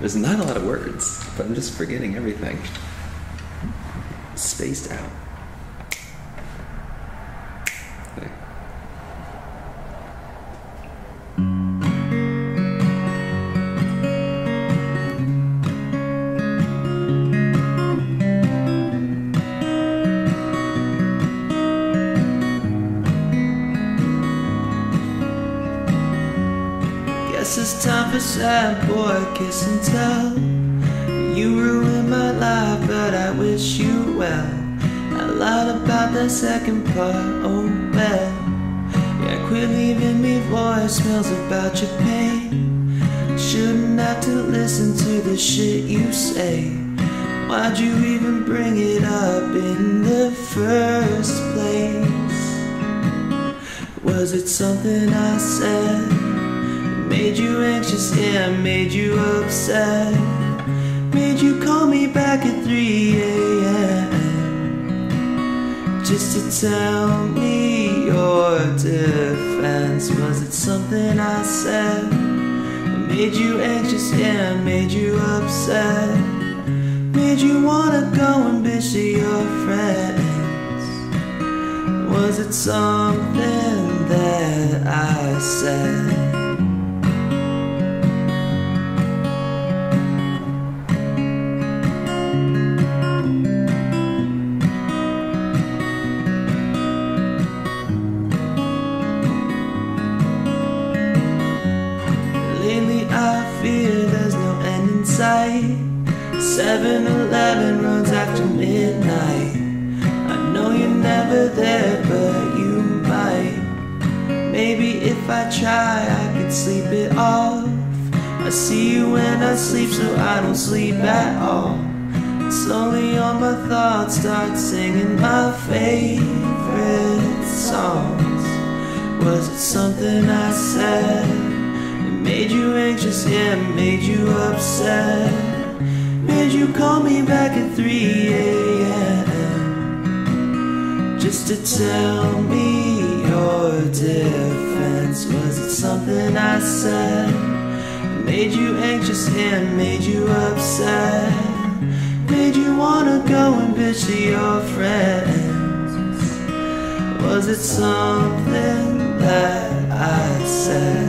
There's not a lot of words, but I'm just forgetting everything. Spaced out. Guess it's time for sad boy kiss and tell. You ruined my life, but I wish you well. I lied about that second part, oh well. Yeah, quit leaving me voicemails about your pain. Shouldn't have to listen to the shit you say. Why'd you even bring it up in the first place? Was it something I said? Made you anxious, yeah, made you upset. Made you call me back at 3 a.m. Just to tell me your defense. Was it something I said? Made you anxious, yeah, made you upset. Made you wanna go and bitch to your friends. Was it something that I said? Sight. 7-Eleven runs after midnight. I know you're never there but you might. Maybe if I try I could sleep it off. I see you when I sleep so I don't sleep at all. Slowly all my thoughts start singing my favorite songs. Was it something I said? Made you anxious, yeah, made you upset. Made you call me back at 3 a.m. Just to tell me your defense. Was it something I said? Made you anxious, yeah, made you upset. Made you wanna go and bitch to your friends. Was it something that I said?